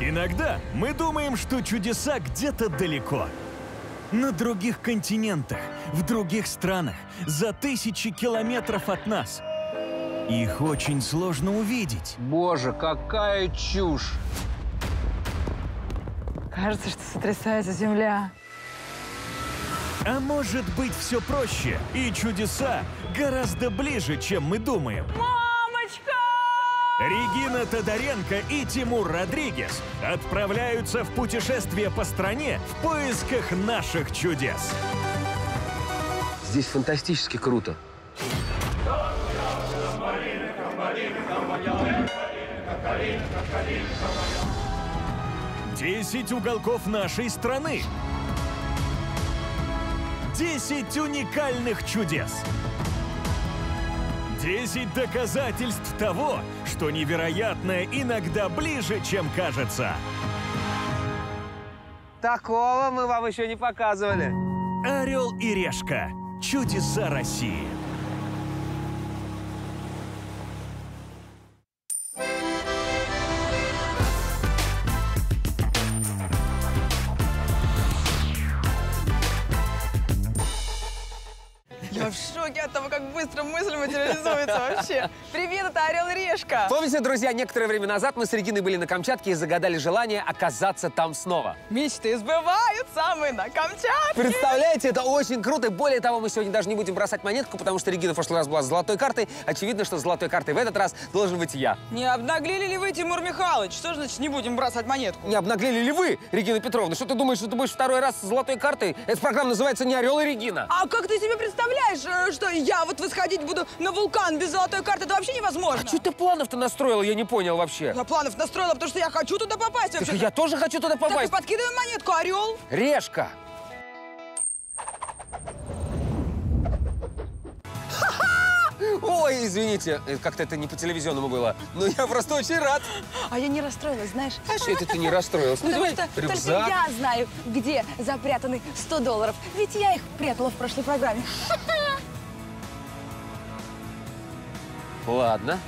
Иногда мы думаем, что чудеса где-то далеко. На других континентах, в других странах, за тысячи километров от нас. Их очень сложно увидеть. Боже, какая чушь! Кажется, что сотрясается земля. А может быть все проще, и чудеса гораздо ближе, чем мы думаем. Мамочка! Регина Тодоренко и Тимур Родригес отправляются в путешествие по стране в поисках наших чудес. Здесь фантастически круто. Десять уголков нашей страны. Десять уникальных чудес. Десять доказательств того, что невероятное иногда ближе, чем кажется. Такого мы вам еще не показывали. Орел и решка. Чудеса России. Материализуется вообще. Привет, это Орел Решка. Помните, друзья, некоторое время назад мы с Региной были на Камчатке и загадали желание оказаться там снова. Мечты сбываются, мы на Камчатке. Представляете, это очень круто. И более того, мы сегодня даже не будем бросать монетку, потому что Регина в прошлый раз была с золотой картой. Очевидно, что с золотой картой в этот раз должен быть я. Не обнаглели ли вы, Тимур Михайлович? Что значит не будем бросать монетку? Не обнаглели ли вы, Регина Петровна? Что ты думаешь, что ты будешь второй раз с золотой картой? Эта программа называется «Не орел и Регина». А как ты себе представляешь, э, что я вот восходить буду на вулкан без золотой карты? Это вообще невозможно. А что ты планов-то настроила? Я не понял вообще. Я планов настроила, потому что я хочу туда попасть Так вообще. я тоже хочу туда Так и попасть. подкидываем монетку, орел. Решка. Ой, извините, э, как-то это не по телевизионному было. Но я просто очень рад. А я не расстроилась, знаешь. А что это ты не расстроилась? Ну, Потому давай, что только рюкзак. я знаю, где запрятаны 100 долларов. Ведь я их прятала в прошлой программе. Ладно.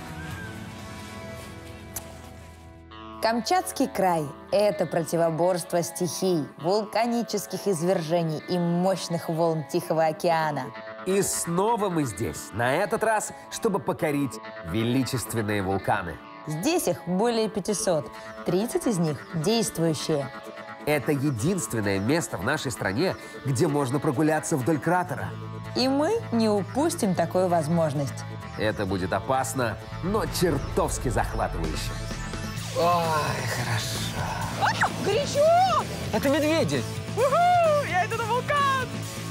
Камчатский край – это противоборство стихий, вулканических извержений и мощных волн Тихого океана. И снова мы здесь. На этот раз, чтобы покорить величественные вулканы. Здесь их более 500, 30 из них действующие. Это единственное место в нашей стране, где можно прогуляться вдоль кратера. И мы не упустим такую возможность. Это будет опасно, но чертовски захватывающе. Ой, хорошо. Горячо! Это медведи. Уху! Я иду на вулкан!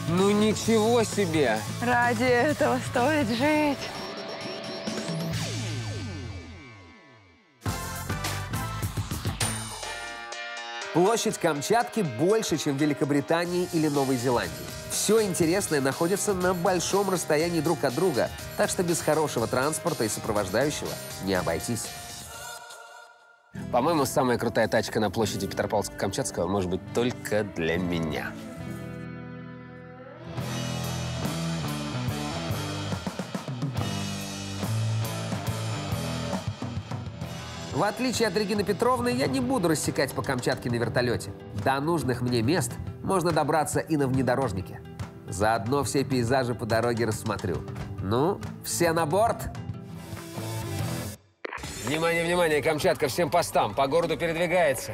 Ну ничего себе. Ради этого стоит жить. Площадь Камчатки больше, чем Великобритании или Новой Зеландии. Все интересное находится на большом расстоянии друг от друга, так что без хорошего транспорта и сопровождающего не обойтись. По-моему, самая крутая тачка на площади Петропавловска-Камчатского может быть только для меня. В отличие от Регины Петровны, я не буду рассекать по Камчатке на вертолете. До нужных мне мест можно добраться и на внедорожнике. Заодно все пейзажи по дороге рассмотрю. Ну, все на борт! Внимание, внимание, Камчатка, всем постам. По городу передвигается.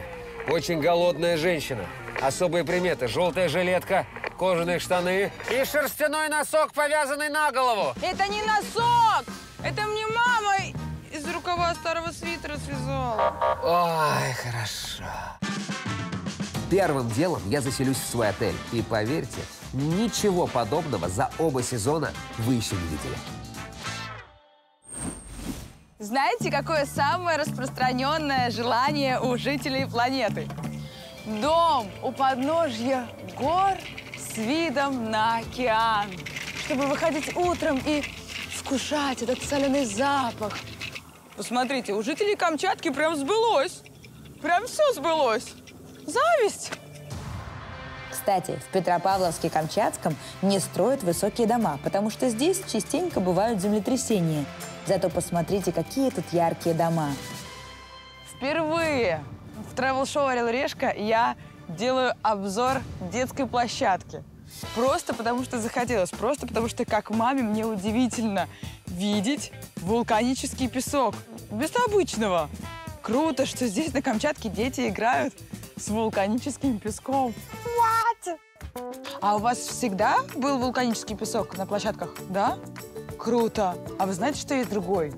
Очень голодная женщина. Особые приметы. Желтая жилетка, кожаные штаны и шерстяной носок, повязанный на голову. Это не носок! Это мне мама из рукава старого свитера связала. Ой, хорошо. Первым делом я заселюсь в свой отель. И поверьте, ничего подобного за оба сезона вы еще не видели. Знаете, какое самое распространенное желание у жителей планеты? Дом у подножья гор с видом на океан. Чтобы выходить утром и вкушать этот соленый запах. Посмотрите, у жителей Камчатки прям сбылось. Прям все сбылось. Зависть. Кстати, в Петропавловске-Камчатском не строят высокие дома, потому что здесь частенько бывают землетрясения. Зато посмотрите, какие тут яркие дома. Впервые В тревел-шоу «Орел и Решка» я делаю обзор детской площадки. Просто потому что захотелось, просто потому что как маме мне удивительно видеть вулканический песок. Вместо обычного. Круто, что здесь на Камчатке дети играют с вулканическим песком. What? А у вас всегда был вулканический песок на площадках, да? Круто. А вы знаете, что есть другой?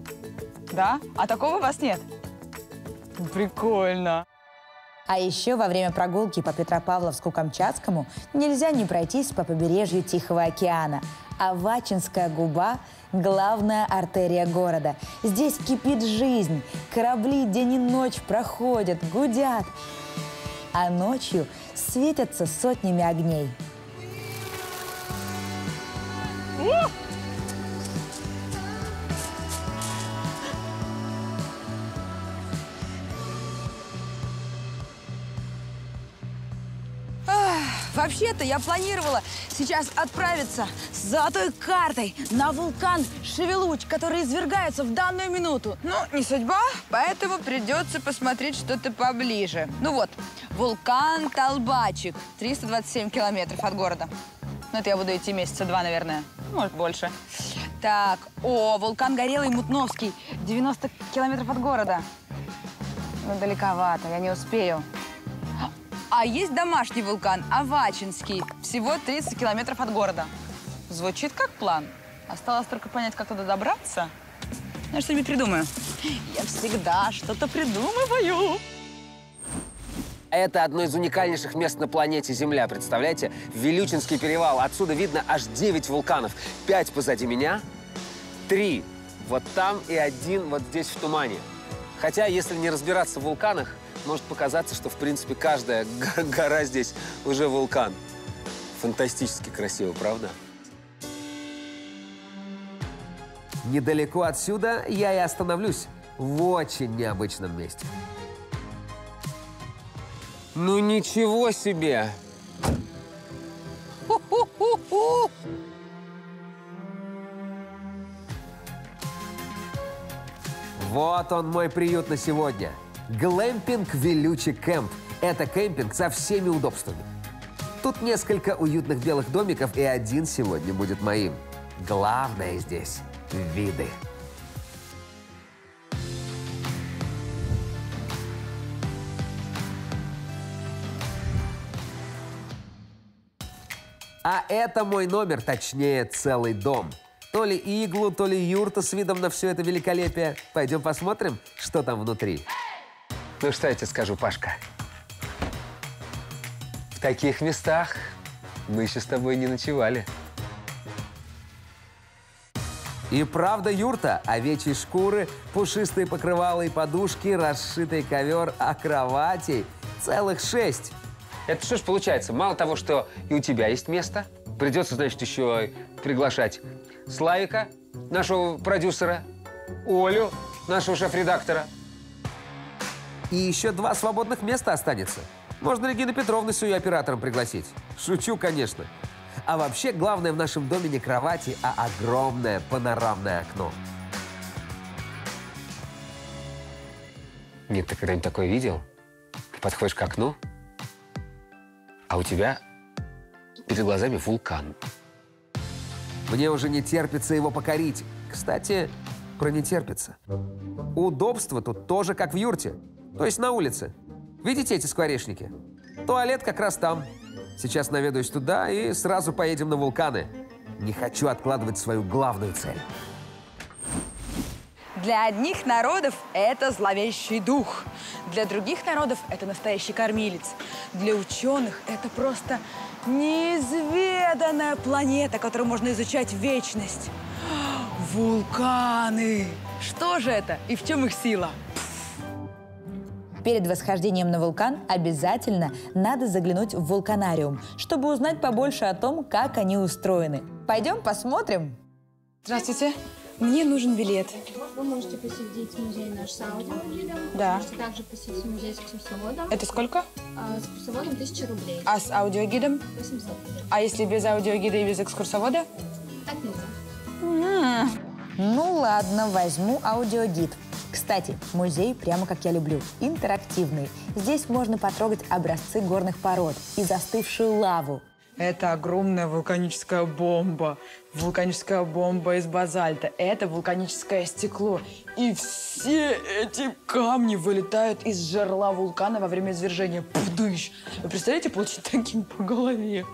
Да? А такого у вас нет? Прикольно. А еще во время прогулки по Петропавловску-Камчатскому нельзя не пройтись по побережью Тихого океана. А Вачинская губа – главная артерия города. Здесь кипит жизнь. Корабли день и ночь проходят, гудят. А ночью светятся сотнями огней. Вообще-то я планировала сейчас отправиться с золотой картой на вулкан Шевелуч, который извергается в данную минуту. Ну, не судьба, поэтому придется посмотреть что-то поближе. Ну вот, вулкан Толбачик, 327 километров от города. Ну, это я буду идти месяца два, наверное, может, больше. Так, о, вулкан Горелый Мутновский, 90 километров от города. Ну, далековато, я не успею. А есть домашний вулкан, Авачинский, всего 30 километров от города. Звучит как план. Осталось только понять, как туда добраться. Я что-нибудь придумаю. Я всегда что-то придумываю. Это одно из уникальнейших мест на планете Земля, представляете? Вилючинский перевал. Отсюда видно аж 9 вулканов. 5 позади меня, 3 вот там и один вот здесь в тумане. Хотя, если не разбираться в вулканах, может показаться, что, в принципе, каждая гора здесь уже вулкан. Фантастически красиво, правда? Недалеко отсюда я и остановлюсь. В очень необычном месте. Ну ничего себе! Вот он мой приют на сегодня. Глэмпинг Вилючи Кэмп. Это кемпинг со всеми удобствами. Тут несколько уютных белых домиков, и один сегодня будет моим. Главное здесь – виды. А это мой номер, точнее, целый дом. То ли иглу, то ли юрта с видом на все это великолепие. Пойдем посмотрим, что там внутри. Ну что я тебе скажу, Пашка? В таких местах мы еще с тобой не ночевали. И правда юрта, овечьи шкуры, пушистые покрывала и подушки, расшитый ковер, а кроватей целых шесть. Это что ж получается? Мало того, что и у тебя есть место, придется, значит, еще приглашать Славика, нашего продюсера, Олю, нашего шеф-редактора. И еще два свободных места останется. Можно Регину Петровну с ее оператором пригласить. Шучу, конечно. А вообще, главное в нашем доме не кровати, а огромное панорамное окно. Нет, ты когда-нибудь такое видел? Ты подходишь к окну, а у тебя перед глазами вулкан. Мне уже не терпится его покорить. Кстати, про не терпится. Удобство тут тоже как в юрте, то есть на улице. Видите эти скворечники? Туалет как раз там. Сейчас наведаюсь туда и сразу поедем на вулканы. Не хочу откладывать свою главную цель. Для одних народов это зловещий дух. Для других народов это настоящий кормилец. Для ученых это просто неизведанная планета, которую можно изучать вечность. Вулканы! Что же это и в чем их сила? Перед восхождением на вулкан обязательно надо заглянуть в вулканариум, чтобы узнать побольше о том, как они устроены. Пойдем посмотрим. Здравствуйте. Мне нужен билет. Вы можете посетить музей наш с аудиогидом. Да. Можете также посетить музей с экскурсоводом. Это сколько? А, с экскурсоводом 1000 рублей. А с аудиогидом? 800 рублей. А если без аудиогида и без экскурсовода? Так нельзя. Ну ладно, возьму аудиогид. Кстати, музей прямо как я люблю, интерактивный. Здесь можно потрогать образцы горных пород и застывшую лаву. Это огромная вулканическая бомба. Вулканическая бомба из базальта. Это вулканическое стекло. И все эти камни вылетают из жерла вулкана во время извержения. Пудыщ! Вы представляете, получить таким по голове?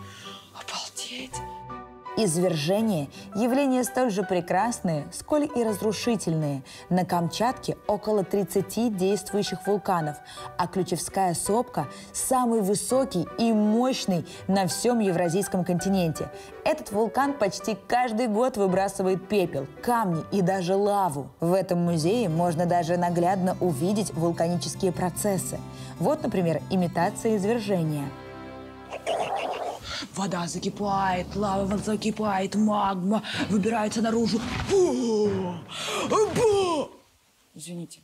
Обалдеть! Извержения – явления столь же прекрасные, сколь и разрушительные. На Камчатке около 30 действующих вулканов, а Ключевская сопка – самый высокий и мощный на всем Евразийском континенте. Этот вулкан почти каждый год выбрасывает пепел, камни и даже лаву. В этом музее можно даже наглядно увидеть вулканические процессы. Вот, например, имитация извержения – Вода закипает, лава закипает, магма выбирается наружу. Бу! Бу! Извините.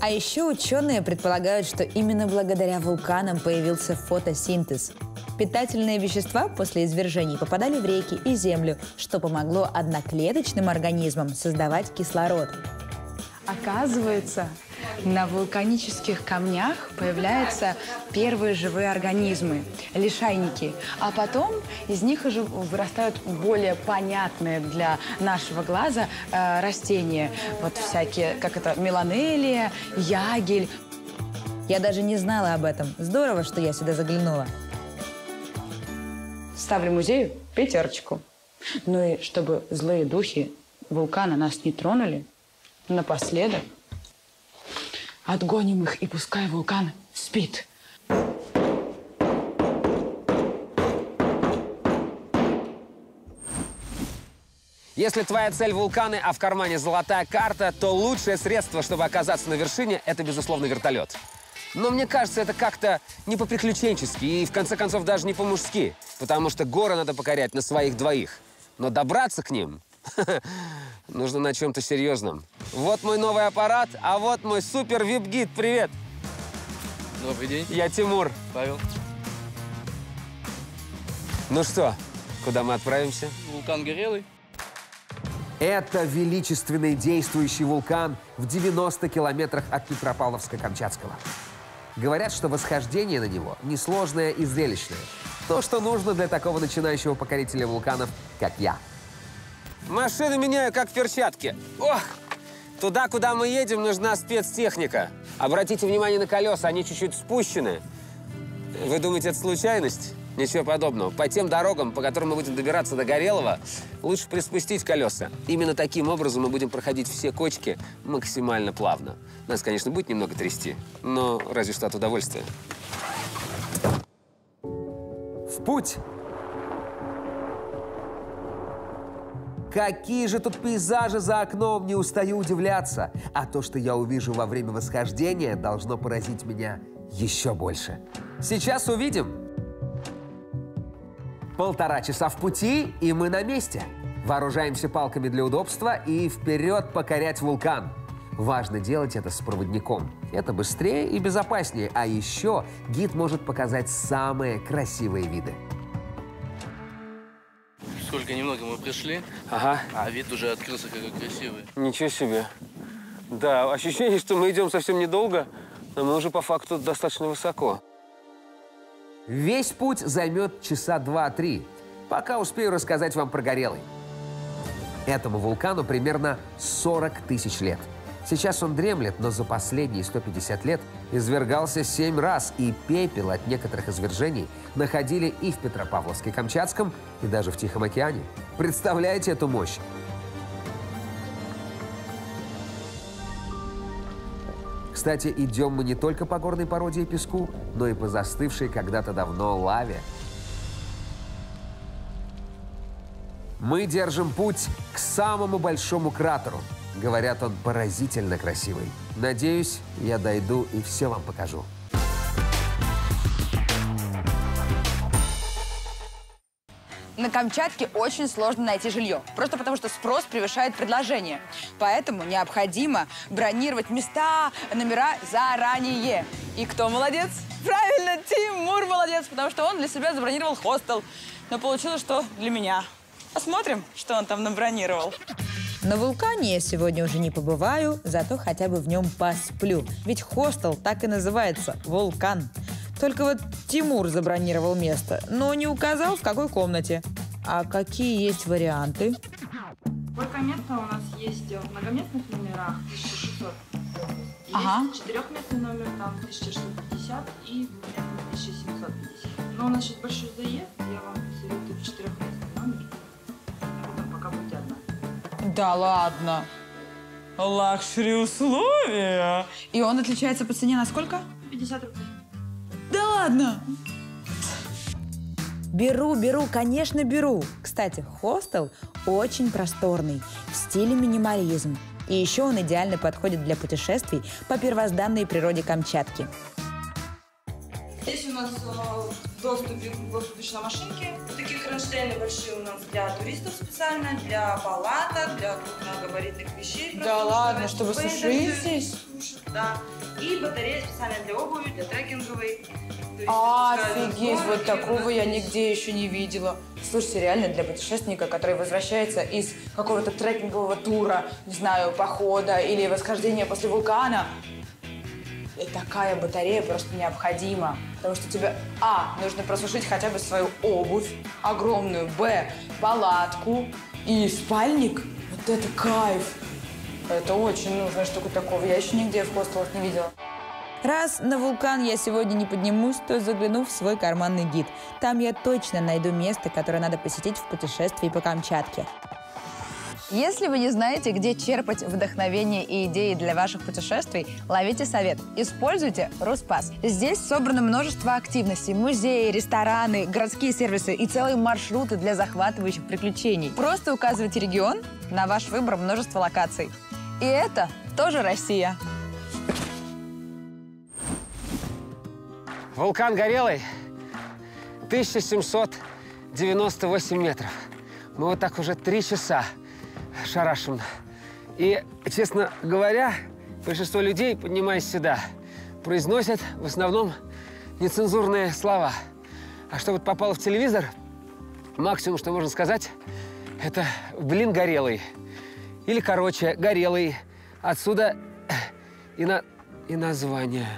А еще ученые предполагают, что именно благодаря вулканам появился фотосинтез. Питательные вещества после извержений попадали в реки и землю, что помогло одноклеточным организмам создавать кислород. Оказывается, на вулканических камнях появляются первые живые организмы, лишайники, а потом из них уже вырастают более понятные для нашего глаза э, растения. Вот всякие, как это, меланелия, ягель. Я даже не знала об этом. Здорово, что я сюда заглянула. Ставлю музею пятерочку. Ну и чтобы злые духи вулкана нас не тронули, напоследок Отгоним их, и пускай вулкан спит. Если твоя цель вулканы, а в кармане золотая карта, то лучшее средство, чтобы оказаться на вершине, это, безусловно, вертолет. Но мне кажется, это как-то не по-приключенчески и, в конце концов, даже не по-мужски, потому что горы надо покорять на своих двоих. Но добраться к ним нужно на чем-то серьезном. Вот мой новый аппарат, а вот мой супер вип-гид. Привет! Добрый день. Я Тимур. Павел. Ну что, куда мы отправимся? Вулкан Горелый. Это величественный действующий вулкан в 90 километрах от Петропавловска-Камчатского. Говорят, что восхождение на него несложное и зрелищное. То, что нужно для такого начинающего покорителя вулканов, как я. Машины меняю, как перчатки. Ох! Туда, куда мы едем, нужна спецтехника. Обратите внимание на колеса, они чуть-чуть спущены. Вы думаете, это случайность? Ничего подобного. По тем дорогам, по которым мы будем добираться до Горелого, лучше приспустить колеса. Именно таким образом мы будем проходить все кочки максимально плавно. Нас, конечно, будет немного трясти, но разве что от удовольствия. В путь! Какие же тут пейзажи за окном, не устаю удивляться. А то, что я увижу во время восхождения, должно поразить меня еще больше. Сейчас увидим. Полтора часа в пути, и мы на месте. Вооружаемся палками для удобства и вперед покорять вулкан. Важно делать это с проводником. Это быстрее и безопаснее. А еще гид может показать самые красивые виды. Сколько немного мы пришли, Ага. а вид уже открылся какой красивый. Ничего себе. Да, ощущение, что мы идем совсем недолго, но мы уже по факту достаточно высоко. Весь путь займет часа два-три, пока успею рассказать вам про Горелый. Этому вулкану примерно 40 тысяч лет. Сейчас он дремлет, но за последние 150 лет извергался семь раз, и пепел от некоторых извержений находили и в Петропавловске-Камчатском, и даже в Тихом океане. Представляете эту мощь? Кстати, идем мы не только по горной породе и песку, но и по застывшей когда-то давно лаве. Мы держим путь к самому большому кратеру. Говорят, он поразительно красивый. Надеюсь, я дойду и все вам покажу. На Камчатке очень сложно найти жилье, просто потому что спрос превышает предложение. Поэтому необходимо бронировать места, номера заранее. И кто молодец? Правильно, Тимур молодец, потому что он для себя забронировал хостел. Но получилось, что для меня. Посмотрим, что он там набронировал. На вулкане я сегодня уже не побываю, зато хотя бы в нем посплю. Ведь хостел так и называется – «Вулкан». Только вот Тимур забронировал место, но не указал, в какой комнате. А какие есть варианты? Сколько места у нас есть в многоместных номерах 1600. Есть Ага. четырехместный номер, там 1650 и двухместный 1750. Но у нас сейчас большой заезд, я вам Да ладно. Luxury условия. И он отличается по цене на сколько? 50 рублей. Да ладно. Беру, беру, конечно, беру. Кстати, хостел очень просторный, в стиле минимализм. И еще он идеально подходит для путешествий по первозданной природе Камчатки. Здесь у нас доступе круглосуточно машинки. Такие кронштейны большие у нас для туристов специально, для палаток, для крупногабаритных вещей. Да ладно, чтобы сушить здесь? Да. И батарея специально для обуви, для трекинговой. Есть Офигеть, вот такого я нигде еще не видела. Слушайте, реально для путешественника, который возвращается из какого-то трекингового тура, не знаю, похода или восхождения после вулкана, и такая батарея просто необходима. Потому что тебе, а, нужно просушить хотя бы свою обувь огромную, б, палатку и спальник. Вот это кайф. Это очень нужная штука такого. Я еще нигде в хостелах не видела. Раз на вулкан я сегодня не поднимусь, то загляну в свой карманный гид. Там я точно найду место, которое надо посетить в путешествии по Камчатке. Если вы не знаете, где черпать вдохновение и идеи для ваших путешествий, ловите совет. Используйте Руспас. Здесь собрано множество активностей. Музеи, рестораны, городские сервисы и целые маршруты для захватывающих приключений. Просто указывайте регион, на ваш выбор множество локаций. И это тоже Россия. Вулкан Горелый 1798 метров. Мы вот так уже три часа шарашим. И, честно говоря, большинство людей, поднимаясь сюда, произносят в основном нецензурные слова. А что вот попало в телевизор, максимум, что можно сказать, это «блин, горелый». Или, короче, «горелый». Отсюда и, на... и название.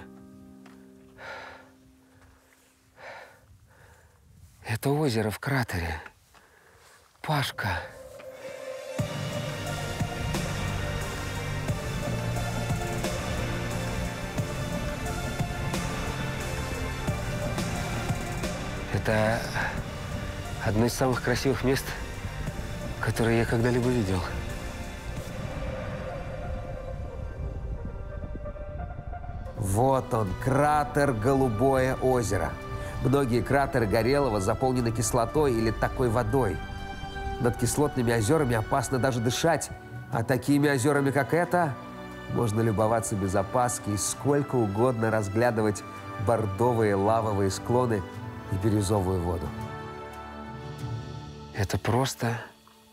Это озеро в кратере. Пашка. Это одно из самых красивых мест, которые я когда-либо видел. Вот он, кратер Голубое озеро. Многие кратеры Горелого заполнены кислотой или такой водой. Над кислотными озерами опасно даже дышать, а такими озерами, как это, можно любоваться без опаски и сколько угодно разглядывать бордовые лавовые склоны и бирюзовую воду. Это просто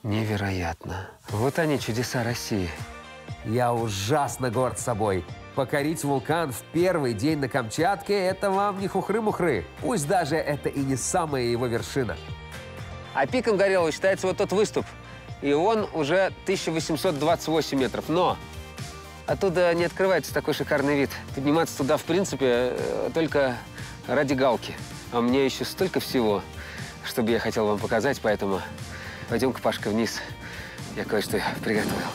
невероятно. Вот они, чудеса России. Я ужасно горд собой. Покорить вулкан в первый день на Камчатке – это вам не хухры-мухры. Пусть даже это и не самая его вершина. А пиком Горелого считается вот тот выступ. И он уже 1828 метров. Но оттуда не открывается такой шикарный вид. Подниматься туда, в принципе, э, только ради галки. А меня еще столько всего, чтобы я хотел вам показать, поэтому пойдем-ка, Пашка, вниз. Я кое-что приготовил.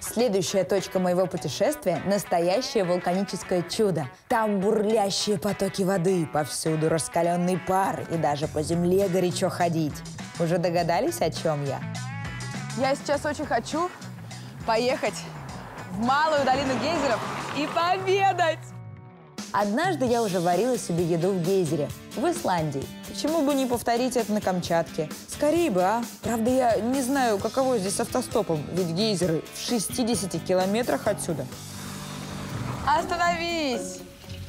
Следующая точка моего путешествия – настоящее вулканическое чудо. Там бурлящие потоки воды, повсюду раскаленный пар, и даже по земле горячо ходить. Уже догадались, о чем я? Я сейчас очень хочу поехать в Малую долину гейзеров и пообедать. Однажды я уже варила себе еду в гейзере, в Исландии. Почему бы не повторить это на Камчатке? Скорее бы, а? Правда, я не знаю, каково здесь автостопом, ведь гейзеры в 60 километрах отсюда. Остановись!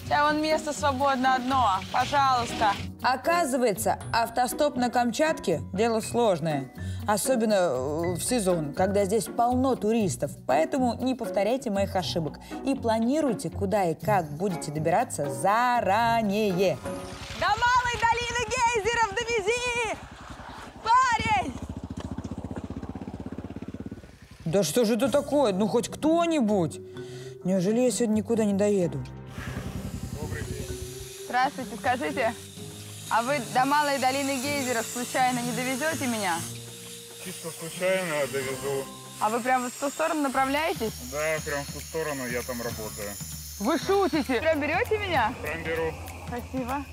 Тебя вон место свободно одно. Пожалуйста. Оказывается, автостоп на Камчатке – дело сложное. Особенно э, в сезон, когда здесь полно туристов. Поэтому не повторяйте моих ошибок. И планируйте, куда и как будете добираться заранее. До Малой долины гейзеров довези! Парень! Да что же это такое? Ну хоть кто-нибудь. Неужели я сегодня никуда не доеду? Здравствуйте, скажите, а вы до Малой долины гейзеров случайно не довезете меня? Чисто случайно довезу. А вы прямо в ту сторону направляетесь? Да, прям в ту сторону я там работаю. Вы шутите? Прям берете меня? Прям беру. Спасибо.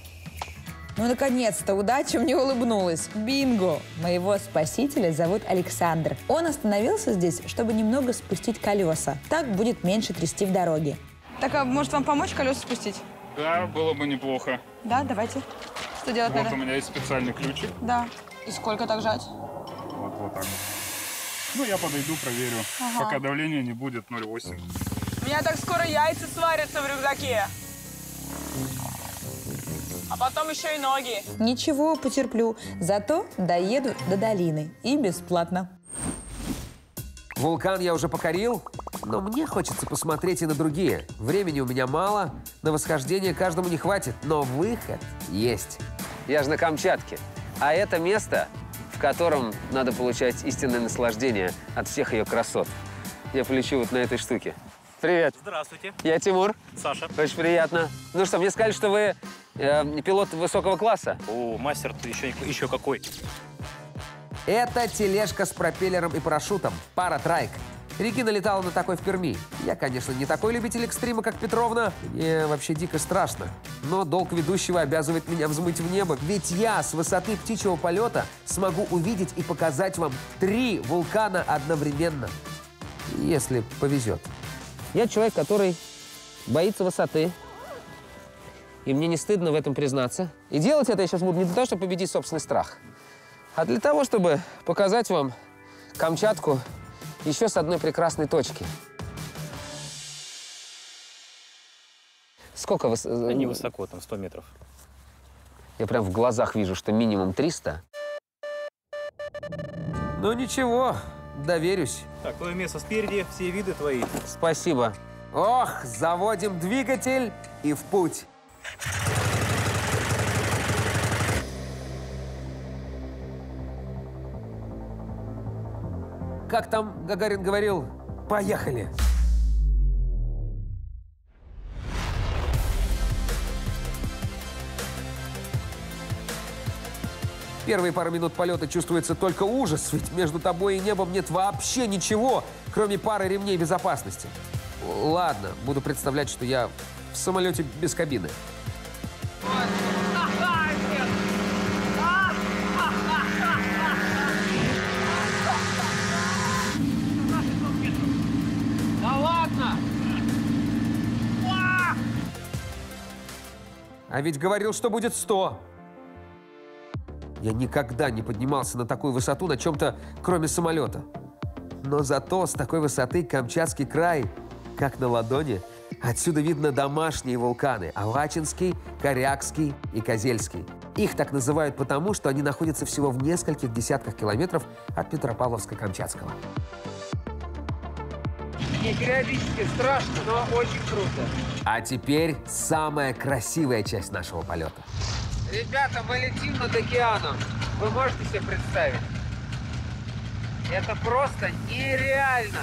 Ну, наконец-то, удача мне улыбнулась. Бинго! Моего спасителя зовут Александр. Он остановился здесь, чтобы немного спустить колеса. Так будет меньше трясти в дороге. Так, а может вам помочь колеса спустить? Да, было бы неплохо. Да, давайте. Что делать Вот надо? у меня есть специальный ключик. Да. И сколько так жать? Вот, вот так. Ну, я подойду, проверю. Ага. Пока давление не будет 0,8. У меня так скоро яйца сварятся в рюкзаке. А потом еще и ноги. Ничего, потерплю. Зато доеду до долины. И бесплатно. Вулкан я уже покорил, но мне хочется посмотреть и на другие. Времени у меня мало, на восхождение каждому не хватит, но выход есть. Я же на Камчатке, а это место, в котором надо получать истинное наслаждение от всех ее красот. Я полечу вот на этой штуке. Привет. Здравствуйте, Я Тимур. Саша. Очень приятно. Ну что, мне сказали, что вы э, пилот высокого класса. О, мастер, ты еще, еще какой. Это тележка с пропеллером и парашютом. Пара трайк. Регина летала на такой в Перми. Я, конечно, не такой любитель экстрима, как Петровна. Мне вообще дико страшно. Но долг ведущего обязывает меня взмыть в небо. Ведь я с высоты птичьего полета смогу увидеть и показать вам три вулкана одновременно. Если повезет. Я человек, который боится высоты. И мне не стыдно в этом признаться. И делать это я сейчас буду не для того, чтобы победить собственный страх, а для того, чтобы показать вам Камчатку еще с одной прекрасной точки. Сколько вы... Да невысоко, там 100 метров. Я прям в глазах вижу, что минимум 300. Ну ничего, доверюсь. Так, твое место спереди, все виды твои. Спасибо. Ох, заводим двигатель и в путь. Как там Гагарин говорил? Поехали. Первые пару минут полета чувствуется только ужас, ведь между тобой и небом нет вообще ничего, кроме пары ремней безопасности. Ладно, буду представлять, что я в самолете без кабины. А ведь говорил, что будет 100. Я никогда не поднимался на такую высоту на чем-то, кроме самолета. Но зато с такой высоты Камчатский край, как на ладони, отсюда видно домашние вулканы – Авачинский, Корякский и Козельский. Их так называют потому, что они находятся всего в нескольких десятках километров от Петропавловска-Камчатского. Мне периодически страшно, но очень круто. А теперь самая красивая часть нашего полета. Ребята, мы летим над океаном. Вы можете себе представить? Это просто нереально.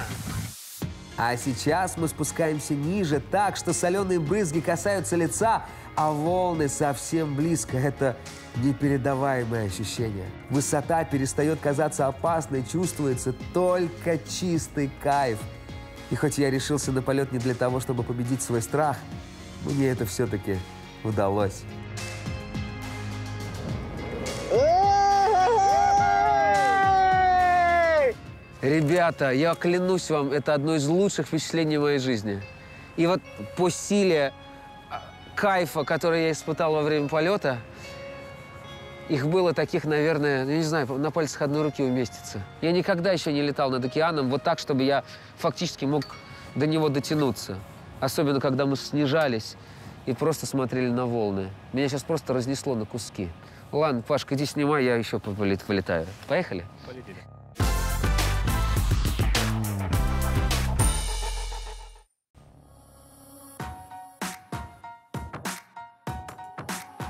А сейчас мы спускаемся ниже так, что соленые брызги касаются лица, а волны совсем близко. Это непередаваемое ощущение. Высота перестает казаться опасной, чувствуется только чистый кайф. И хоть я решился на полет не для того, чтобы победить свой страх, мне это все-таки удалось. Ребята, я клянусь вам, это одно из лучших впечатлений моей жизни. И вот по силе а, кайфа, который я испытал во время полета, их было таких, наверное, я не знаю, на пальцах одной руки уместится. Я никогда еще не летал над океаном вот так, чтобы я фактически мог до него дотянуться. Особенно, когда мы снижались и просто смотрели на волны. Меня сейчас просто разнесло на куски. Ладно, Пашка, иди снимай, я еще полет- полетаю. Поехали? Полетели.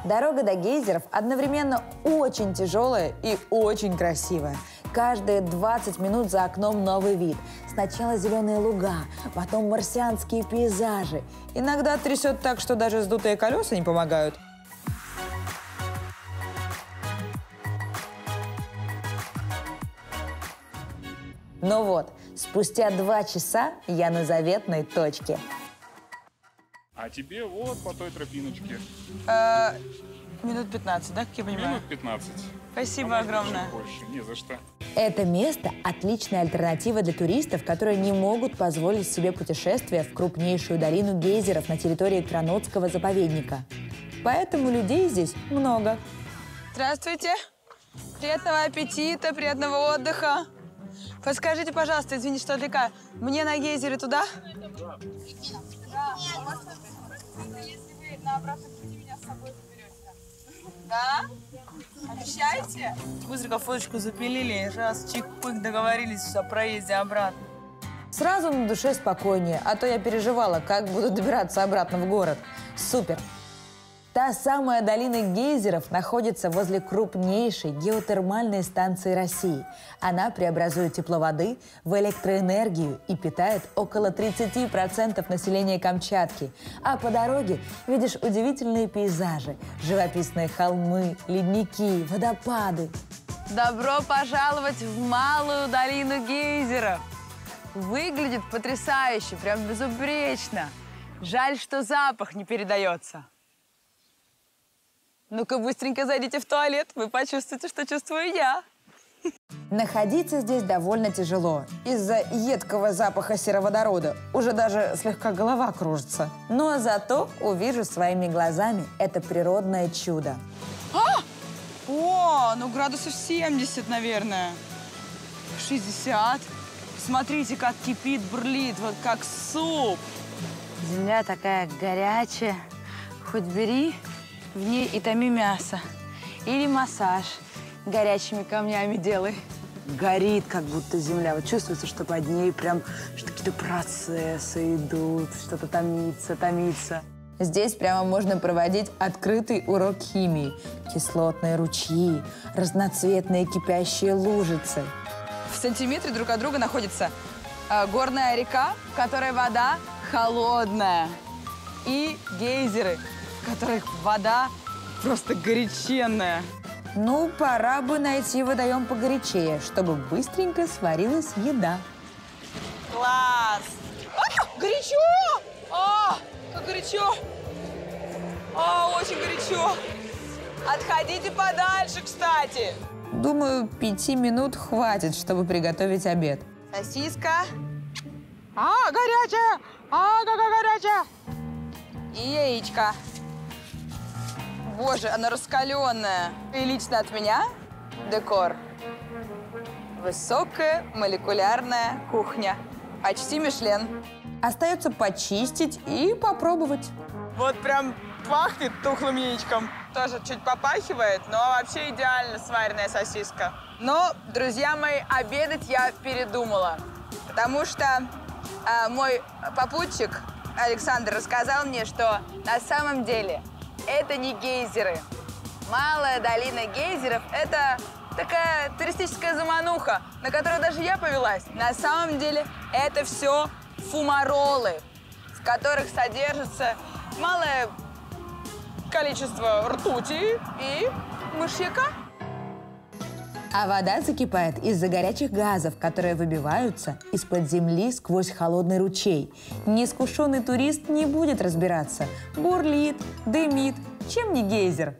Дорога до гейзеров одновременно очень тяжелая и очень красивая. Каждые 20 минут за окном новый вид. Сначала зеленые луга, потом марсианские пейзажи. Иногда трясет так, что даже сдутые колеса не помогают. Ну вот, спустя два часа я на заветной точке. А тебе вот по той тропиночке. Э, минут 15, да, как я понимаю? Минут 15. Спасибо А огромное. больше. Не за что. Это место – отличная альтернатива для туристов, которые не могут позволить себе путешествие в крупнейшую долину гейзеров на территории Кранотского заповедника. Поэтому людей здесь много. Здравствуйте. Приятного аппетита, приятного отдыха. Подскажите, пожалуйста, извините, что отвлекаю. Мне на гейзеры туда? Да? Обещаете? Быстренько фоточку запилили, раз чик-пык договорились о проезде обратно. Сразу на душе спокойнее, а то я переживала, как буду добираться обратно в город. Супер! Та самая долина гейзеров находится возле крупнейшей геотермальной станции России. Она преобразует тепло воды в электроэнергию и питает около 30% населения Камчатки. А по дороге видишь удивительные пейзажи, живописные холмы, ледники, водопады. Добро пожаловать в малую долину гейзеров. Выглядит потрясающе, прям безупречно. Жаль, что запах не передается. Ну-ка, быстренько зайдите в туалет, вы почувствуете, что чувствую я. Находиться здесь довольно тяжело из-за едкого запаха сероводорода. Уже даже слегка голова кружится. Но зато увижу своими глазами это природное чудо. А! О, ну градусов 70, наверное. 60. Смотрите, как кипит, бурлит, вот как суп. Земля такая горячая. Хоть бери, в ней и томи мясо. Или массаж горячими камнями делай. Горит, как будто земля. Вот чувствуется, что под ней прям какие-то процессы идут, что-то томится, томится. Здесь прямо можно проводить открытый урок химии. Кислотные ручьи, разноцветные кипящие лужицы. В сантиметре друг от друга находится э, горная река, в которой вода холодная, и гейзеры, которых вода просто горяченная. Ну, пора бы найти водоем погорячее, чтобы быстренько сварилась еда. Класс! А, горячо! А, как горячо! А, очень горячо! Отходите подальше, кстати! Думаю, пяти минут хватит, чтобы приготовить обед. Сосиска. А, горячая! А, какая горячая! И яичко. Боже, она раскаленная. И лично от меня декор. Высокая молекулярная кухня. Почти Мишлен. Остается почистить и попробовать. Вот прям пахнет тухлым яичком. Тоже чуть попахивает, но вообще идеально сваренная сосиска. Но, друзья мои, обедать я передумала. Потому что а, мой попутчик Александр рассказал мне, что на самом деле это не гейзеры. Малая долина гейзеров – это такая туристическая замануха, на которую даже я повелась. На самом деле это все фумаролы, в которых содержится малое количество ртути и мышьяка. А вода закипает из-за горячих газов, которые выбиваются из-под земли сквозь холодный ручей. Неискушенный турист не будет разбираться. Бурлит, дымит, чем не гейзер.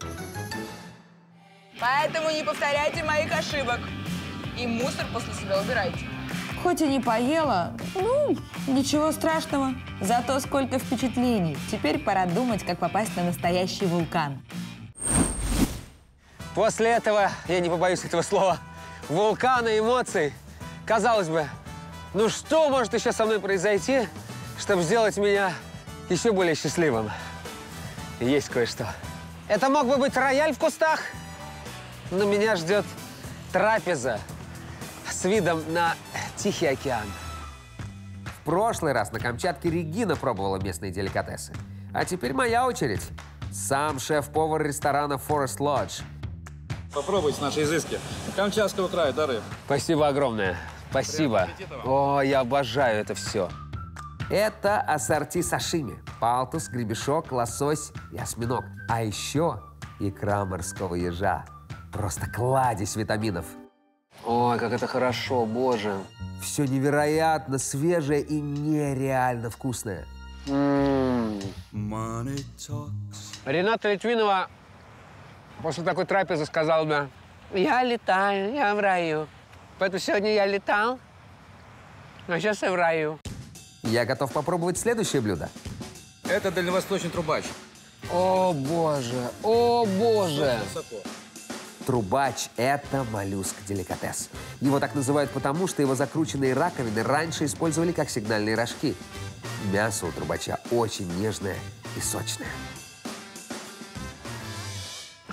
Поэтому не повторяйте моих ошибок. И мусор после себя убирайте. Хоть и не поела, ну, ничего страшного. Зато сколько впечатлений. Теперь пора думать, как попасть на настоящий вулкан. После этого, я не побоюсь этого слова, вулкана эмоций, казалось бы, ну что может еще со мной произойти, чтобы сделать меня еще более счастливым? Есть кое-что. Это мог бы быть рояль в кустах, но меня ждет трапеза с видом на Тихий океан. В прошлый раз на Камчатке Регина пробовала местные деликатесы. А теперь моя очередь. Сам шеф-повар ресторана Forest Lodge. Попробуйте наши изыски. Камчатского края дары. Спасибо огромное. Спасибо. О, я обожаю это все. Это ассорти сашими. Палтус, гребешок, лосось и осьминог. А еще икра морского ежа. Просто кладезь витаминов. Ой, как это хорошо, боже. Все невероятно свежее и нереально вкусное. М. Рената Литвинова после такой трапезы сказала бы, я летаю, я в раю. Поэтому сегодня я летал, а сейчас я в раю. Я готов попробовать следующее блюдо. Это дальневосточный трубач. О, боже, о, боже. Высоко. Трубач – это моллюск-деликатес. Его так называют потому, что его закрученные раковины раньше использовали как сигнальные рожки. Мясо у трубача очень нежное и сочное.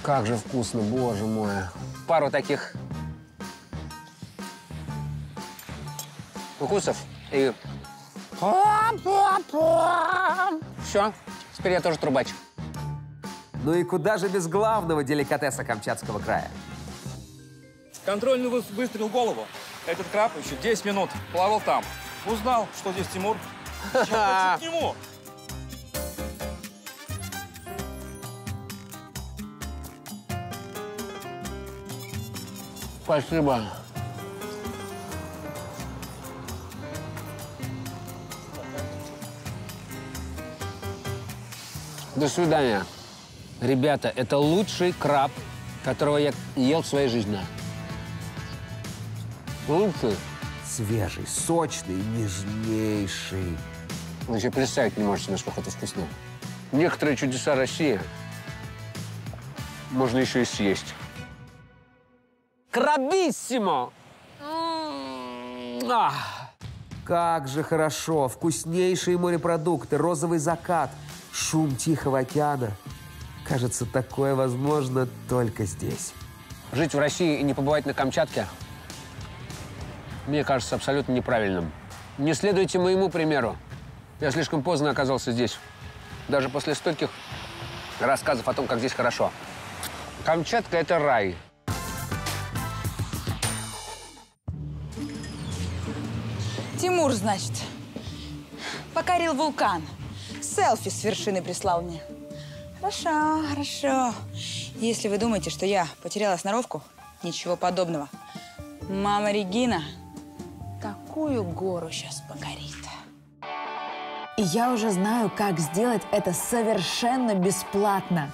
Как же вкусно, боже мой. Пару таких укусов и... Все, теперь я тоже трубач. Ну и куда же без главного деликатеса Камчатского края? Контрольный выс- выстрел в голову. Этот краб еще 10 минут плавал там. Узнал, что здесь Тимур. Я хочу к нему. Спасибо. До свидания. Ребята, это лучший краб, которого я ел в своей жизни. Лучший. Свежий, сочный, нежнейший. Вы еще представить не можете, насколько это вкусно. Некоторые чудеса России можно еще и съесть. Крабиссимо! Ах. Как же хорошо! Вкуснейшие морепродукты, розовый закат, шум Тихого океана. Кажется, такое возможно только здесь. Жить в России и не побывать на Камчатке, мне кажется абсолютно неправильным. Не следуйте моему примеру. Я слишком поздно оказался здесь. Даже после стольких рассказов о том, как здесь хорошо. Камчатка – это рай. Тимур, значит, покорил вулкан. Селфи с вершины прислал мне. Хорошо, хорошо. Если вы думаете, что я потеряла сноровку, ничего подобного. Мама Регина такую гору сейчас покорит. И я уже знаю, как сделать это совершенно бесплатно.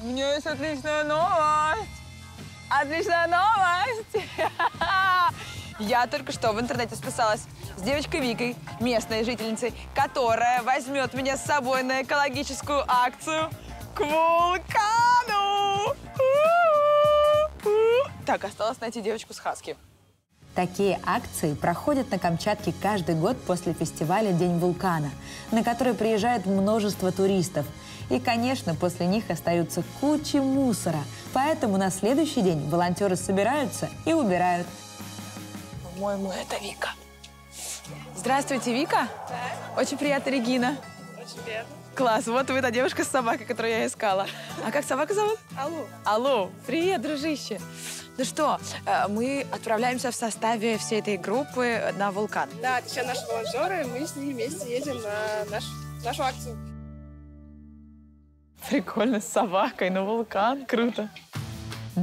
У меня есть отличная новость. Отличная новость. Я только что в интернете списалась с девочкой Викой, местной жительницей, которая возьмет меня с собой на экологическую акцию к вулкану. Так, осталось найти девочку с Хаски. Такие акции проходят на Камчатке каждый год после фестиваля «День вулкана», на который приезжает множество туристов. И, конечно, после них остаются кучи мусора. Поэтому на следующий день волонтеры собираются и убирают. По-моему, это Вика. Здравствуйте, Вика. Очень приятно, Регина. Очень приятно. Класс, вот вы та девушка с собакой, которую я искала. А как собака зовут? Алло. Алло, привет, дружище. Ну что, э, мы отправляемся в составе всей этой группы на вулкан. Да, это еще наши волонтеры, мы с ними вместе едем на наш, нашу акцию. Прикольно, с собакой на вулкан, круто.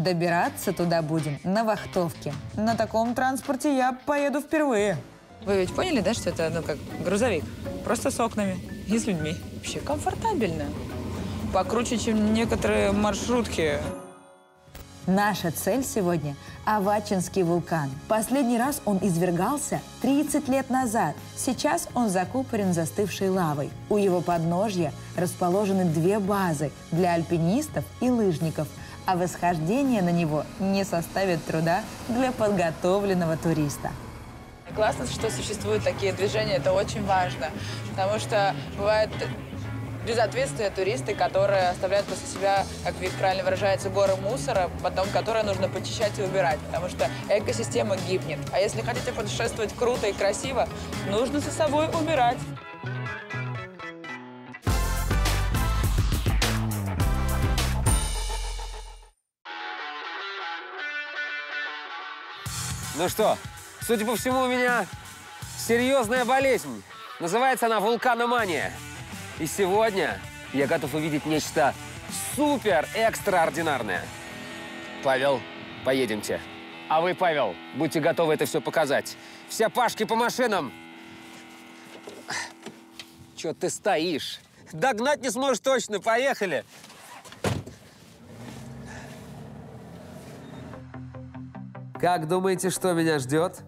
Добираться туда будем на вахтовке. На таком транспорте я поеду впервые. Вы ведь поняли, да, что это, ну, как грузовик? Просто с окнами и с людьми. Вообще комфортабельно. Покруче, чем некоторые маршрутки. Наша цель сегодня – Авачинский вулкан. Последний раз он извергался 30 лет назад. Сейчас он закупорен застывшей лавой. У его подножья расположены две базы для альпинистов и лыжников, а восхождение на него не составит труда для подготовленного туриста. Классно, что существуют такие движения, это очень важно. Потому что бывает безответственные туристы, которые оставляют после себя, как Вик правильно выражается, горы мусора, потом которые нужно почищать и убирать, потому что экосистема гибнет. А если хотите путешествовать круто и красиво, нужно за собой убирать. Ну что, судя по всему, у меня серьезная болезнь. Называется она вулканомания. И сегодня я готов увидеть нечто супер экстраординарное. Павел, поедемте. А вы, Павел, будьте готовы это все показать. Все пашки по машинам. Че ты стоишь? Догнать не сможешь точно. Поехали. Как думаете, что меня ждет?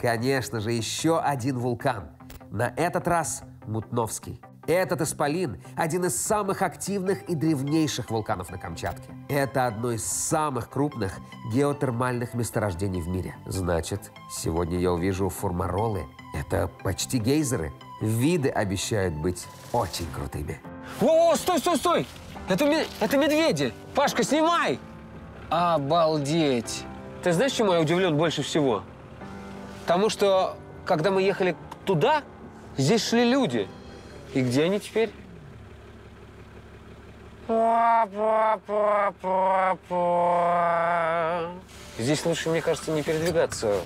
Конечно же, еще один вулкан. На этот раз Мутновский. Этот исполин – один из самых активных и древнейших вулканов на Камчатке. Это одно из самых крупных геотермальных месторождений в мире. Значит, сегодня я увижу фурмаролы. Это почти гейзеры. Виды обещают быть очень крутыми. О, стой, стой, стой! Это, это медведи! Пашка, снимай! Обалдеть! Ты знаешь, чему я удивлен больше всего? Тому, что когда мы ехали туда, здесь шли люди. И где они теперь? Здесь лучше, мне кажется, не передвигаться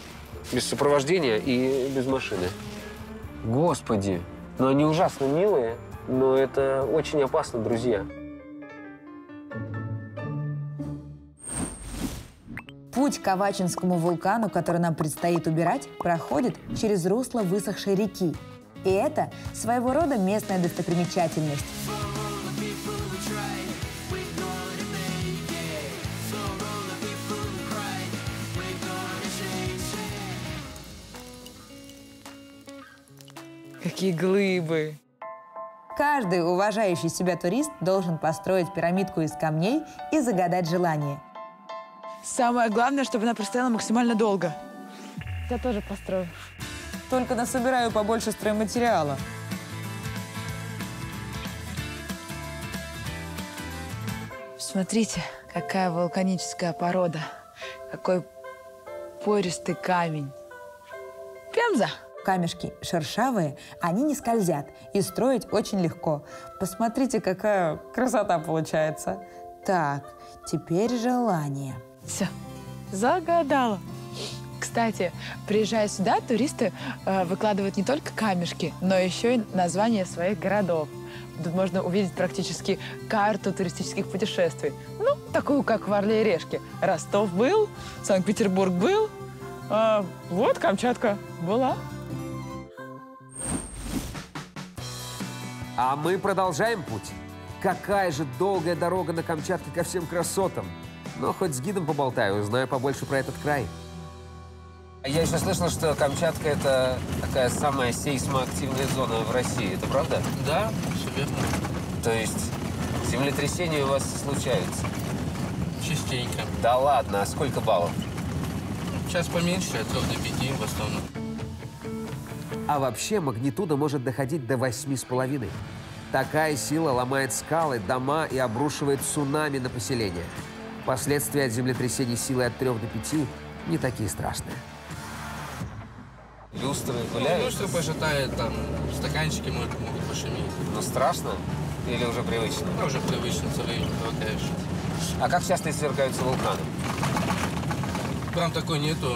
без сопровождения и без машины. Господи, ну они ужасно милые, но это очень опасно, друзья. Путь к Авачинскому вулкану, который нам предстоит убирать, проходит через русло высохшей реки. И это своего рода местная достопримечательность. Какие глыбы. Каждый уважающий себя турист должен построить пирамидку из камней и загадать желание. Самое главное, чтобы она простояла максимально долго. Я тоже построю. Только насобираю побольше стройматериала. Смотрите, какая вулканическая порода. Какой пористый камень. Пемза. Камешки шершавые, они не скользят, и строить очень легко. Посмотрите, какая красота получается. Так, теперь желание. Все, загадала. Кстати, приезжая сюда, туристы э, выкладывают не только камешки, но еще и названия своих городов. Тут можно увидеть практически карту туристических путешествий. Ну, такую, как в Орле и Решке. Ростов был, Санкт-Петербург был, а вот Камчатка была. А мы продолжаем путь. Какая же долгая дорога на Камчатке ко всем красотам. Но хоть с гидом поболтаю, узнаю побольше про этот край. Я еще слышал, что Камчатка – это такая самая сейсмоактивная зона в России. Это правда? Да, все верно. То есть землетрясения у вас случаются? Частенько. Да ладно, а сколько баллов? Сейчас поменьше, от 3 до 5 в основном. А вообще магнитуда может доходить до восьми с половиной. Такая сила ломает скалы, дома и обрушивает цунами на поселение. Последствия от землетрясений силой от 3 до 5 не такие страшные. Люстры Ну, гуляют? люстры пошатает, там, стаканчики могут, могут пошуметь. Ну, страшно? Или уже привычно? Ну, уже привычно, со временем привыкаешь. А как часто извергаются вулканы? Прям такой нету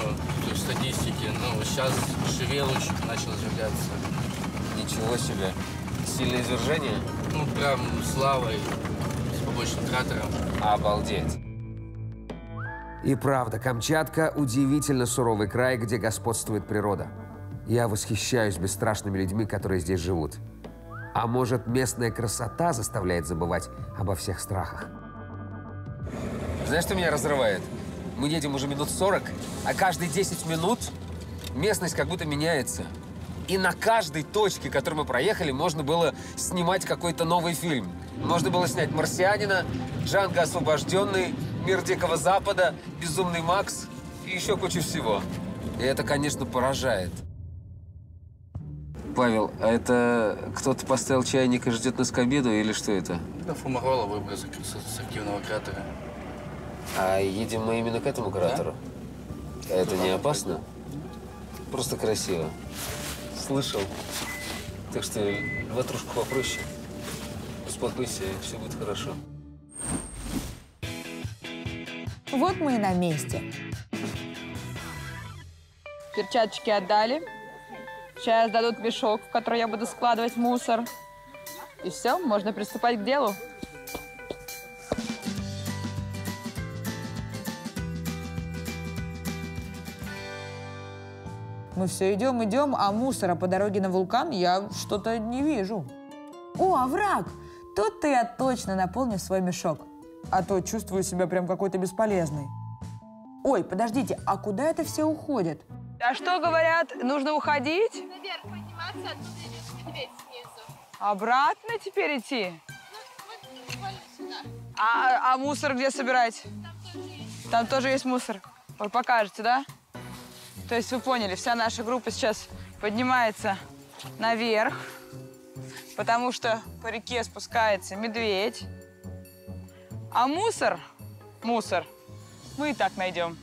статистики, но сейчас Шевелуч начал извергаться. Ничего себе. Сильное извержение? Ну, прям с лавой, с побочным кратером. Обалдеть. И правда, Камчатка – удивительно суровый край, где господствует природа. Я восхищаюсь бесстрашными людьми, которые здесь живут. А может, местная красота заставляет забывать обо всех страхах? Знаешь, что меня разрывает? Мы едем уже минут 40, а каждые 10 минут местность как будто меняется. И на каждой точке, которую мы проехали, можно было снимать какой-то новый фильм. Можно было снять «Марсианина», «Джанго освобожденный», «Мир Дикого Запада», «Безумный Макс» и еще кучу всего. И это, конечно, поражает. Павел, а это кто-то поставил чайник и ждет нас к обеду или что это? Да, фумарола выброс с, с активного кратера. А едем мы именно к этому кратеру? А это не опасно? Просто красиво. Слышал. Так что ватрушку попроще. Успокойся, все будет хорошо. Вот мы и на месте. Перчаточки отдали. Сейчас дадут мешок, в который я буду складывать мусор. И все, можно приступать к делу. Мы все идем, идем, а мусора по дороге на вулкан я что-то не вижу. О, овраг! Тут-то я точно наполню свой мешок. А то чувствую себя прям какой-то бесполезной. Ой, подождите, а куда это все уходят? А что говорят? Нужно уходить? Наверх подниматься, оттуда идет медведь снизу. Обратно теперь идти? Сюда. А, а мусор где собирать? Там тоже есть мусор. Вы покажете, да? То есть вы поняли, вся наша группа сейчас поднимается наверх, потому что по реке спускается медведь. А мусор, мусор мы и так найдем.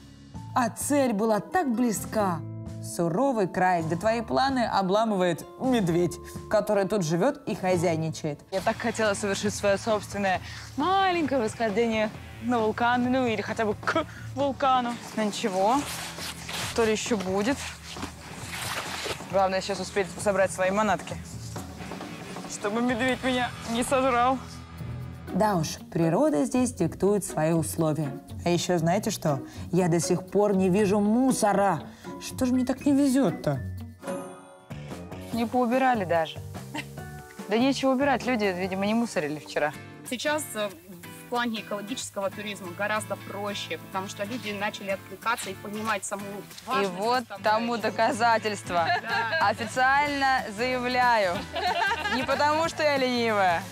А цель была так близка. Суровый край, где твои планы обламывает медведь, который тут живет и хозяйничает. Я так хотела совершить свое собственное маленькое восхождение на вулкан, ну или хотя бы к вулкану. Но ничего, то ли еще будет. Главное сейчас успеть собрать свои манатки, чтобы медведь меня не сожрал. Да уж, природа здесь диктует свои условия. А еще знаете что? Я до сих пор не вижу мусора. Что же мне так не везет-то? Не поубирали даже. Да нечего убирать, люди, видимо, не мусорили вчера. Сейчас э, в плане экологического туризма гораздо проще, потому что люди начали откликаться и понимать саму И важность. вот тому доказательство. Официально заявляю. Не потому, что я ленивая.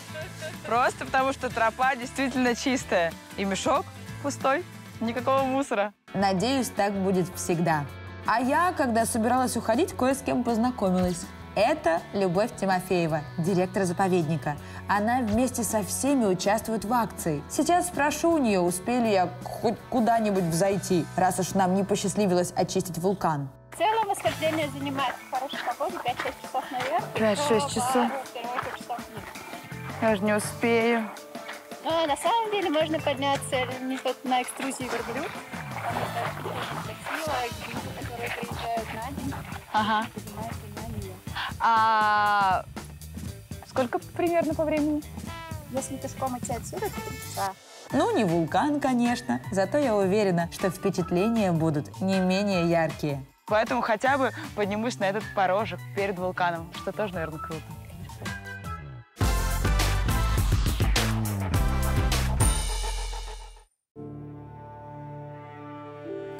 Просто потому, что тропа действительно чистая. И мешок пустой. Никакого мусора. Надеюсь, так будет всегда. А я, когда собиралась уходить, кое с кем познакомилась. Это Любовь Тимофеева, директор заповедника. Она вместе со всеми участвует в акции. Сейчас спрошу у нее, успели я хоть куда-нибудь взойти, раз уж нам не посчастливилось очистить вулкан. В целом восхождение занимает хорошей погоде 5-6 часов наверх. 5-6 часов. Я же не успею. Но на самом деле можно подняться не вот на экструзии верблюд. Красиво, люди, которые приезжают на день, Ага. на нее. А сколько примерно по времени? Если пешком идти отсюда, то 3 часа. Ну, не вулкан, конечно, зато я уверена, что впечатления будут не менее яркие. Поэтому хотя бы поднимусь на этот порожек перед вулканом, что тоже, наверное, круто.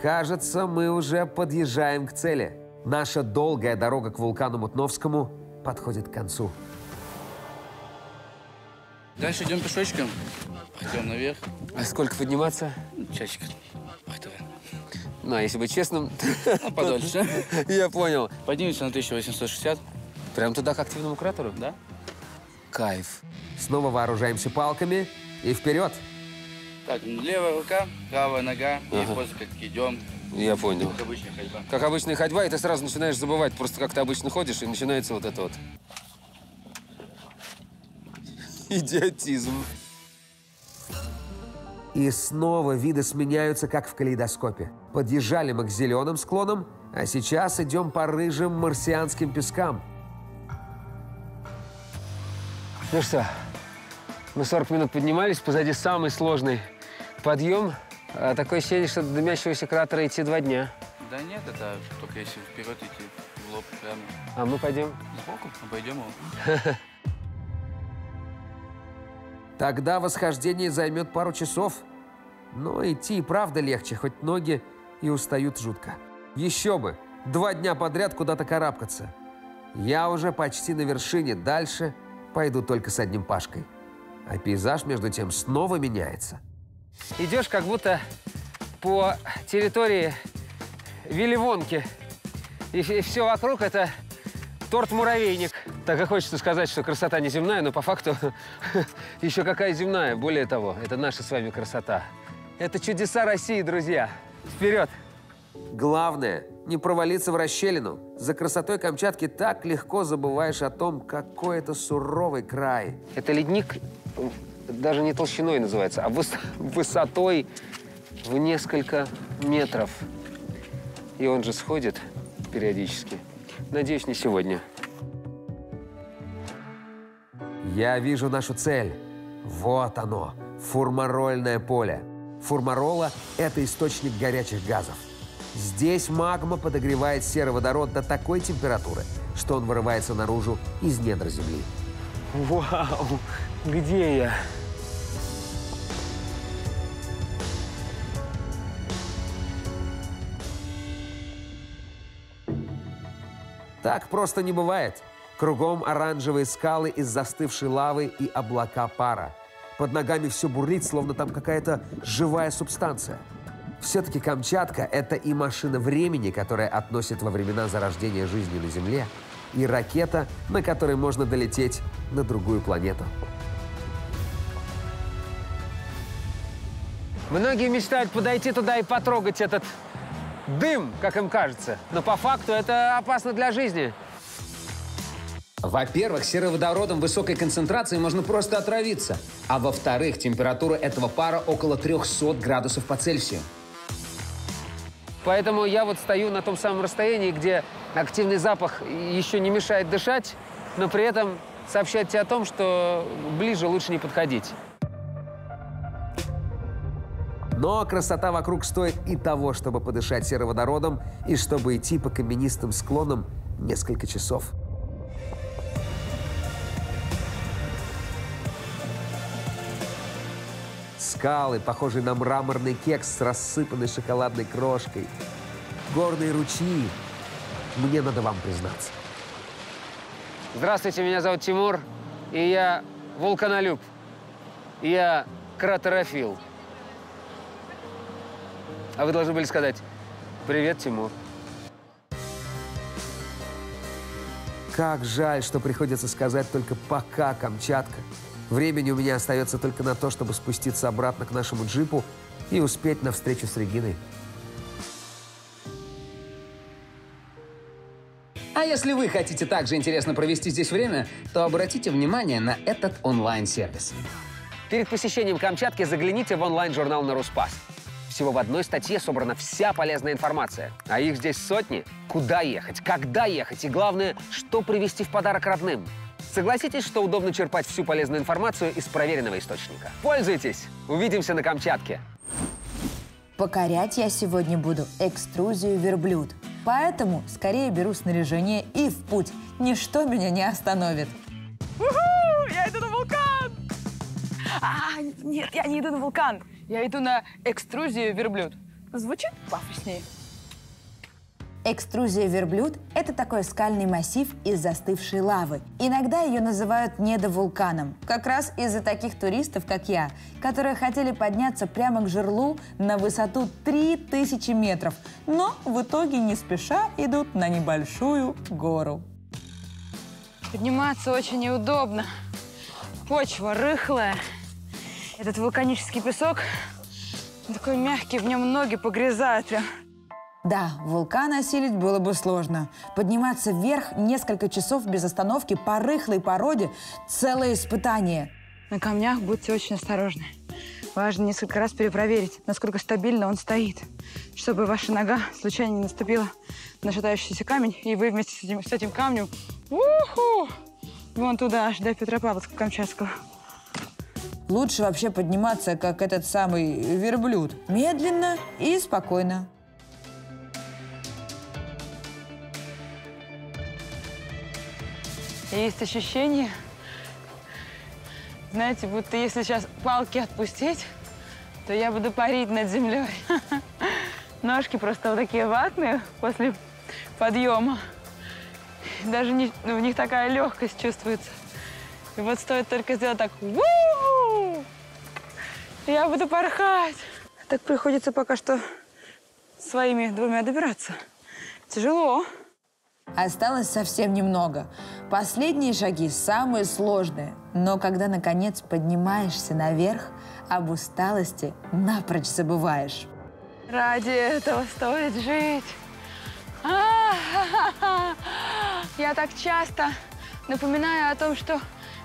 Кажется, мы уже подъезжаем к цели. Наша долгая дорога к вулкану Мутновскому подходит к концу. Дальше идем пешочком. Идем наверх. А сколько подниматься? Часик. Ой, Ну, а если быть честным... Ну, подольше. Я понял. Поднимемся на 1860. Прям туда, к активному кратеру? Да. Кайф. Снова вооружаемся палками и вперед. Так, левая рука, правая нога. И Ага. после как идем. Я понял. Как обычная ходьба. Как обычная ходьба, и ты сразу начинаешь забывать просто, как ты обычно ходишь, и начинается вот это вот. Идиотизм. И снова виды сменяются, как в калейдоскопе. Подъезжали мы к зеленым склонам, а сейчас идем по рыжим марсианским пескам. Ну что, мы 40 минут поднимались, позади самый сложный подъем. А такое ощущение, что до дымящегося кратера идти два дня. Да нет, это только если вперед идти, в лоб прямо. А мы пойдем? Сбоку обойдем его. Тогда восхождение займет пару часов. Но идти и правда легче, хоть ноги и устают жутко. Еще бы, два дня подряд куда-то карабкаться. Я уже почти на вершине, дальше пойду только с одним Пашкой. А пейзаж, между тем, снова меняется. Идешь как будто по территории Вилливонки. И, все вокруг это торт-муравейник. Так и хочется сказать, что красота не земная, но по факту еще какая земная. Более того, это наша с вами красота. Это чудеса России, друзья. Вперед! Главное – не провалиться в расщелину. За красотой Камчатки так легко забываешь о том, какой это суровый край. Это ледник даже не толщиной называется, а выс- высотой в несколько метров. И он же сходит периодически. Надеюсь, не сегодня. Я вижу нашу цель. Вот оно, фурмарольное поле. Фурмарола – это источник горячих газов. Здесь магма подогревает сероводород до такой температуры, что он вырывается наружу из недр Земли. Вау! Где я? Так просто не бывает. Кругом оранжевые скалы из застывшей лавы и облака пара. Под ногами все бурлит, словно там какая-то живая субстанция. Все-таки Камчатка – это и машина времени, которая относит во времена зарождения жизни на Земле, и ракета, на которой можно долететь на другую планету. Многие мечтают подойти туда и потрогать этот дым, как им кажется. Но по факту это опасно для жизни. Во-первых, сероводородом высокой концентрации можно просто отравиться. А во-вторых, температура этого пара около 300 градусов по Цельсию. Поэтому я вот стою на том самом расстоянии, где активный запах еще не мешает дышать, но при этом сообщает тебе о том, что ближе лучше не подходить. Но красота вокруг стоит и того, чтобы подышать сероводородом и чтобы идти по каменистым склонам несколько часов. Скалы, похожие на мраморный кекс с рассыпанной шоколадной крошкой. Горные ручьи. Мне надо вам признаться. Здравствуйте, меня зовут Тимур, и я вулканолюб. Я кратерофил. А вы должны были сказать «Привет, Тимур». Как жаль, что приходится сказать только «пока, Камчатка». Времени у меня остается только на то, чтобы спуститься обратно к нашему джипу и успеть на встречу с Региной. А если вы хотите также интересно провести здесь время, то обратите внимание на этот онлайн-сервис. Перед посещением Камчатки загляните в онлайн-журнал на Руспас. Всего в одной статье собрана вся полезная информация. А их здесь сотни. Куда ехать, когда ехать и, главное, что привезти в подарок родным. Согласитесь, что удобно черпать всю полезную информацию из проверенного источника. Пользуйтесь! Увидимся на Камчатке! Покорять я сегодня буду экструзию верблюд. Поэтому скорее беру снаряжение и в путь. Ничто меня не остановит. Уху! Я иду на вулкан! А, нет, я не иду на вулкан. Я иду на экструзию верблюд. Звучит пафоснее. Экструзия верблюд – это такой скальный массив из застывшей лавы. Иногда ее называют недовулканом, как раз из-за таких туристов, как я, которые хотели подняться прямо к жерлу на высоту 3000 метров, но в итоге не спеша идут на небольшую гору. Подниматься очень неудобно. Почва рыхлая. Этот вулканический песок такой мягкий, в нем ноги погрязают прям. Да, вулкан осилить было бы сложно. Подниматься вверх несколько часов без остановки по рыхлой породе – целое испытание. На камнях будьте очень осторожны. Важно несколько раз перепроверить, насколько стабильно он стоит, чтобы ваша нога случайно не наступила на шатающийся камень, и вы вместе с этим, с этим камнем уху, вон туда, аж до Петропавловска-Камчатского. Лучше вообще подниматься, как этот самый верблюд. Медленно и спокойно. Есть ощущение, знаете, будто если сейчас палки отпустить, то я буду парить над землей. Ножки просто вот такие ватные после подъема. Даже не, ну, в них такая легкость чувствуется. И вот стоит только сделать так, я буду порхать. Так приходится пока что своими двумя добираться. Тяжело. Осталось совсем немного. Последние шаги самые сложные. Но когда, наконец, поднимаешься наверх, об усталости напрочь забываешь. Ради этого стоит жить. А -ха -ха. Я так часто напоминаю о том, что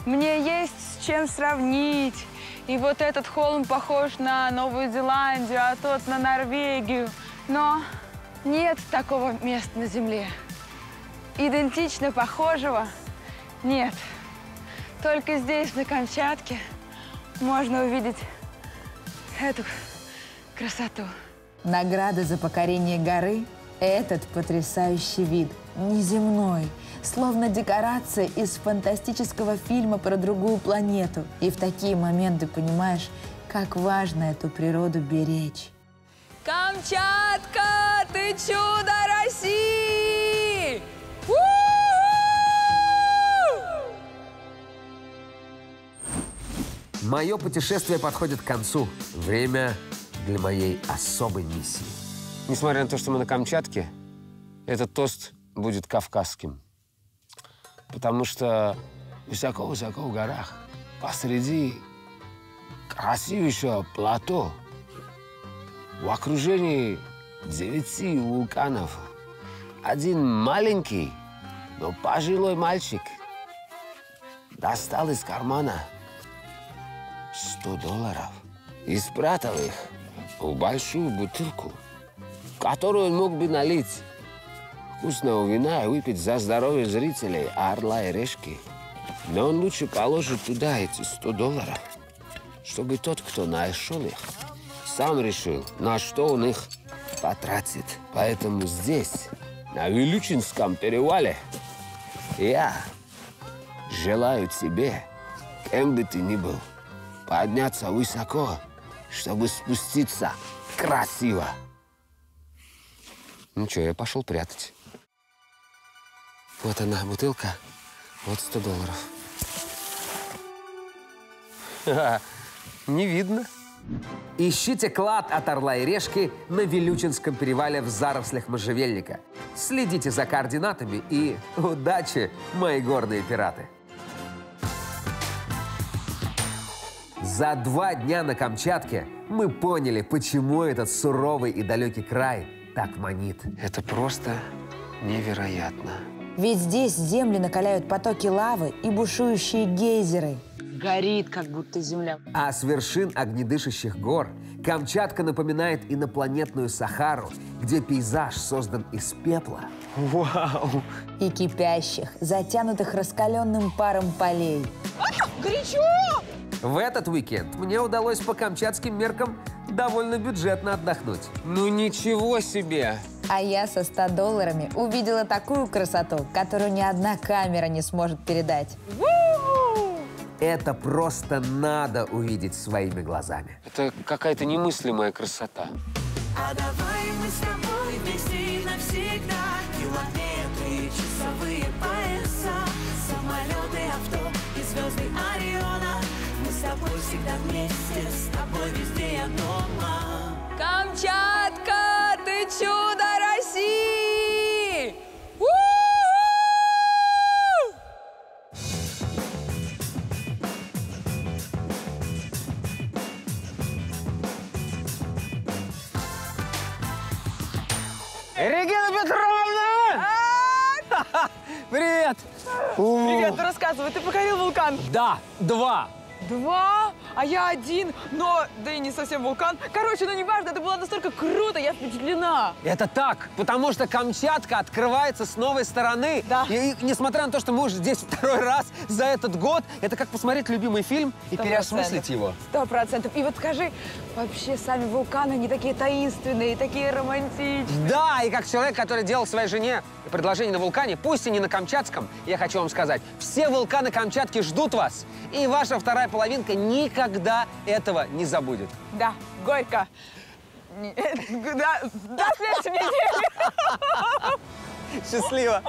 мне есть с чем сравнить. И вот этот холм похож на Новую Зеландию, а тот на Норвегию. Но Нет такого места на Земле. Идентично похожего нет. Только здесь, на Камчатке, можно увидеть эту красоту. Награда за покорение горы – этот потрясающий вид, неземной, словно декорация из фантастического фильма про другую планету. И в такие моменты понимаешь, как важно эту природу беречь. Камчатка, ты чудо России! Мое путешествие подходит к концу. Время для моей особой миссии. Несмотря на то, что мы на Камчатке, этот тост будет кавказским. Потому что высоко-высоко в горах, посреди красивейшего плато, в окружении девяти вулканов, один маленький, но пожилой мальчик достал из кармана 100 долларов и спрятал их в большую бутылку, которую он мог бы налить вкусного вина и выпить за здоровье зрителей «Орла и решки». Но он лучше положит туда эти 100 долларов, чтобы тот, кто нашел их, сам решил, на что он их потратит. Поэтому здесь, на Вилючинском перевале, я желаю тебе, кем бы ты ни был, подняться высоко, чтобы спуститься красиво. Ну что, я пошел прятать. Вот она, бутылка. Вот 100 долларов. Не видно. Ищите клад от Орла и Решки на Вилючинском перевале в зарослях можжевельника. Следите за координатами и удачи, мои горные пираты! За два дня на Камчатке мы поняли, почему этот суровый и далекий край так манит. Это просто невероятно. Ведь здесь земли накаляют потоки лавы и бушующие гейзеры. Горит, как будто земля. А с вершин огнедышащих гор Камчатка напоминает инопланетную Сахару, где пейзаж создан из пепла. Вау! И кипящих, затянутых раскаленным паром полей. Горячо! В этот уикенд мне удалось по камчатским меркам довольно бюджетно отдохнуть. Ну ничего себе! А я со 100 долларами увидела такую красоту, которую ни одна камера не сможет передать. Это просто надо увидеть своими глазами. Это какая-то немыслимая красота. А давай мы с тобой вместе навсегда Километры, часовые пояса Самолеты, авто и звезды Ориона Мы с тобой всегда вместе, с тобой везде я дома Камчатка, ты чудо России! Регина Петровна! Привет! Привет, ну рассказывай, ты покорил вулкан? Да, два. Два? А я один, но, да и не совсем вулкан. Короче, ну неважно, это было настолько круто, я впечатлена. Это так, потому что Камчатка открывается с новой стороны. Да. И, и несмотря на то, что мы уже здесь второй раз за этот год, это как посмотреть любимый фильм и Сто переосмыслить процентов. его. Сто процентов. И вот скажи, вообще сами вулканы не такие таинственные, такие романтичные. Да, и как человек, который делал своей жене предложение на вулкане, пусть и не на Камчатском, я хочу вам сказать, все вулканы Камчатки ждут вас, и ваша вторая половинка никогда этого не забудет. Да, горько. До следующей недели. Счастливо!